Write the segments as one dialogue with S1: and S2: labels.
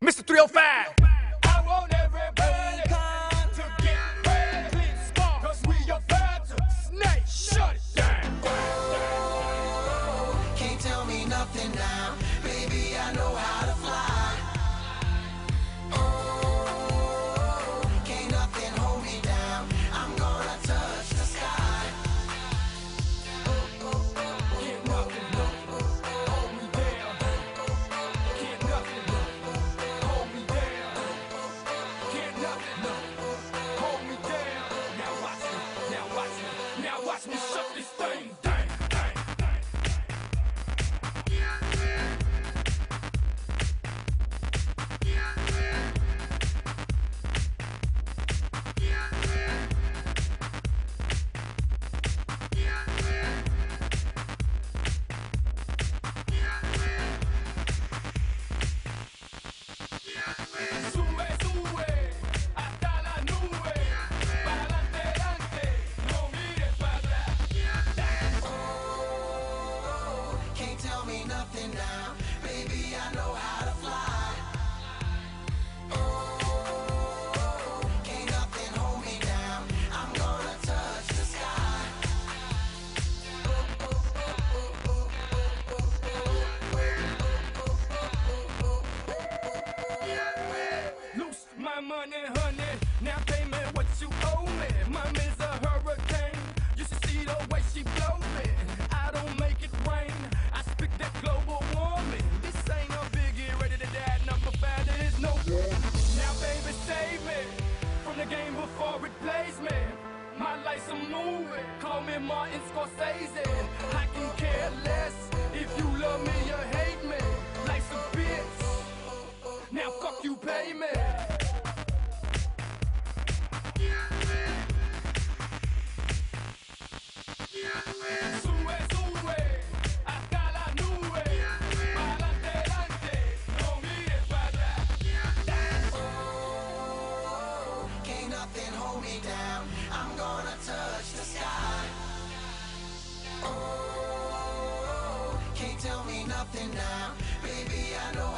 S1: Mr. 305.
S2: moving. Call me Martin Scorsese. I can care less if you love me or hate me. Life's a bitch. Now fuck you, pay me.
S3: nothing now. Baby, I know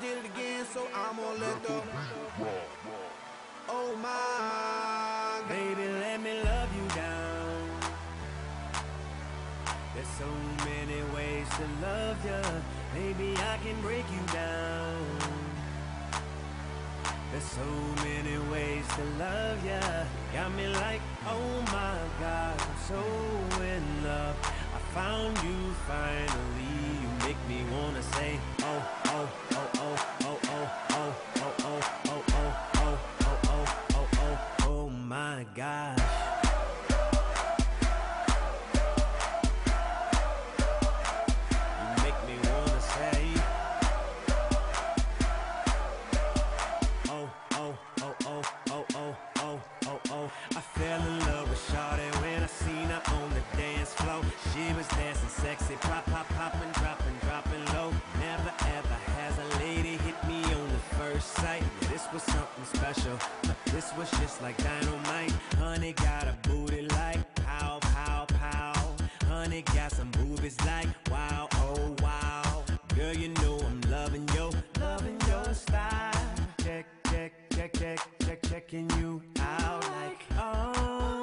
S4: Did it again, so I'm gonna let the. Oh my, baby, let me love you down. There's so many ways to love you. Maybe I can break you down. There's so many ways to love ya. Got me like, oh my God, I'm so in love. I found you finally. You make me wanna say, oh, oh, oh, God. Girl, you know I'm loving yo, loving your style. Check, check, check, check, check, checking you out like oh,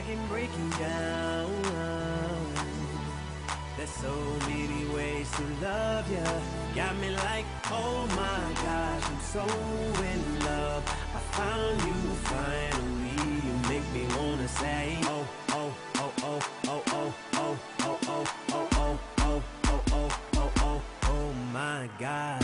S4: I can break you down. There's so many ways to love you. Got me like, oh my gosh, I'm so in love. I found you finally. You make me wanna say, oh, oh, oh, oh, oh, oh, oh, oh, oh, oh, oh, oh, oh, oh, oh, oh, oh my gosh.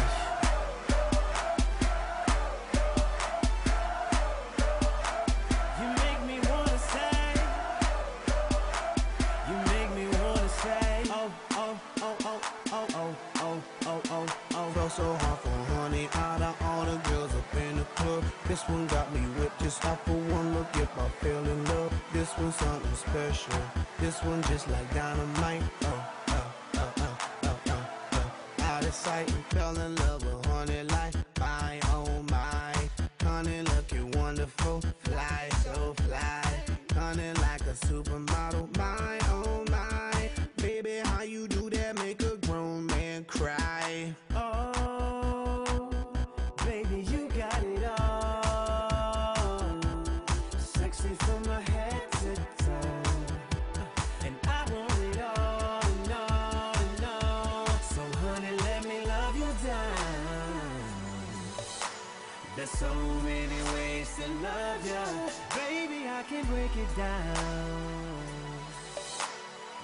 S5: One just like dynamite. Oh, oh, oh, oh, oh, oh, oh. Out of sight and fell in love with honey like my oh my. Honey looking wonderful, fly so fly. Honey like a supermodel,
S4: It down.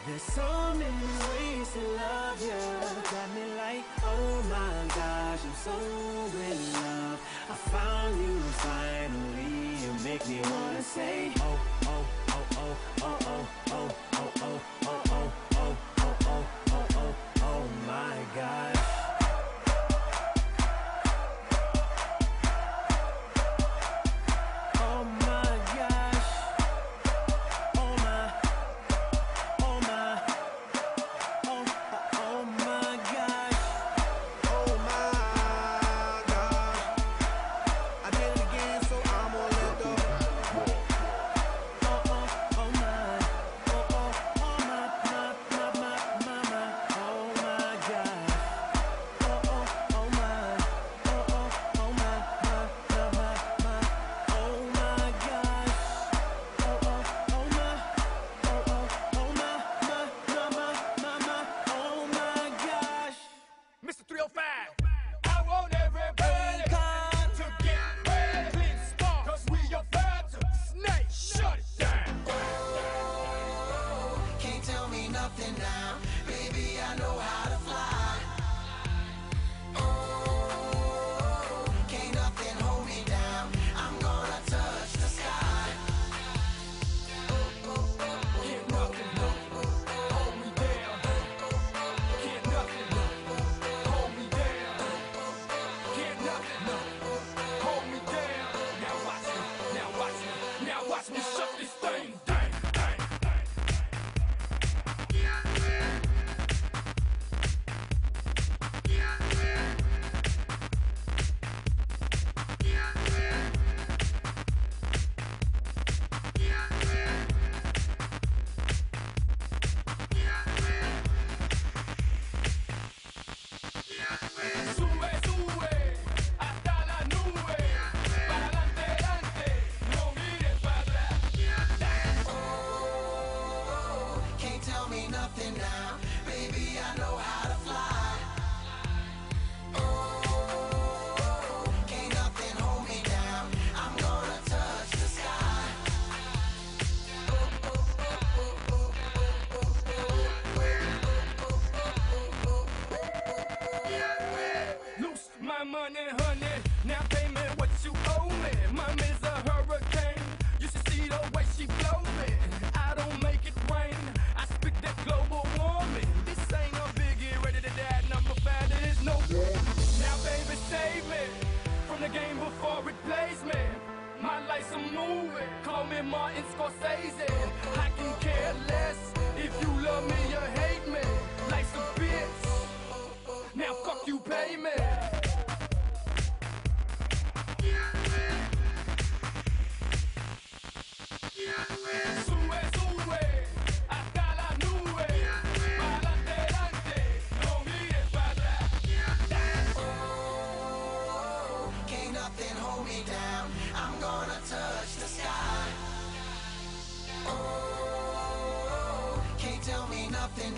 S4: There's so many ways to love you. Got me like, oh my gosh, I'm so in love. I found you finally. You make me wanna say, oh,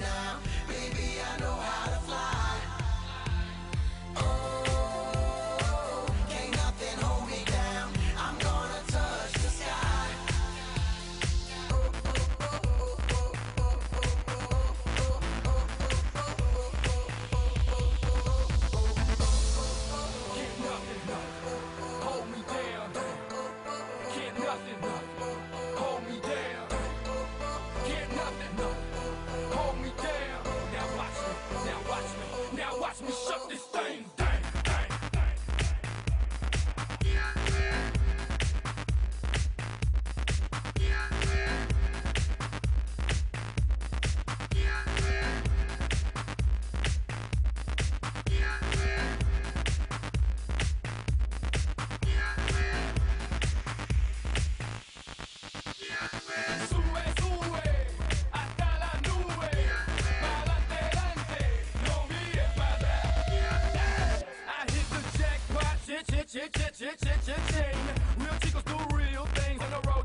S3: now. chit, chit, chit, chit, chit, chit, chit, real chicos do real things on the road.